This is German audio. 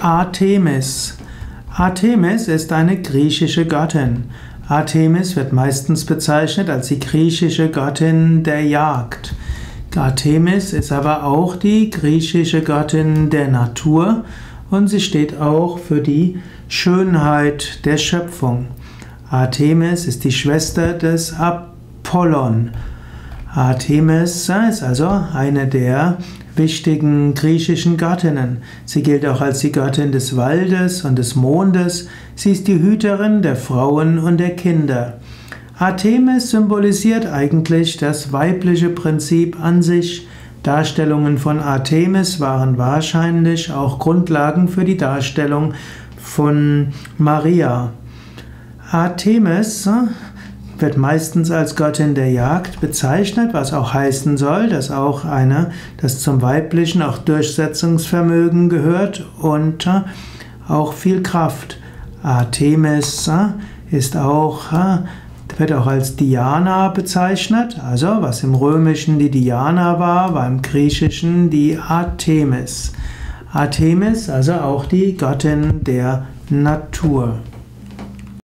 Artemis. Artemis ist eine griechische Göttin. Artemis wird meistens bezeichnet als die griechische Göttin der Jagd. Artemis ist aber auch die griechische Göttin der Natur und sie steht auch für die Schönheit der Schöpfung. Artemis ist die Schwester des Apollon. Artemis ist also eine der wichtigen griechischen Göttinnen. Sie gilt auch als die Göttin des Waldes und des Mondes. Sie ist die Hüterin der Frauen und der Kinder. Artemis symbolisiert eigentlich das weibliche Prinzip an sich. Darstellungen von Artemis waren wahrscheinlich auch Grundlagen für die Darstellung von Maria. Artemis wird meistens als Göttin der Jagd bezeichnet, was auch heißen soll, dass auch eine, das zum Weiblichen auch Durchsetzungsvermögen gehört und äh, auch viel Kraft. Artemis äh, ist auch, äh, wird auch als Diana bezeichnet, also was im Römischen die Diana war, war im Griechischen die Artemis. Artemis, also auch die Göttin der Natur.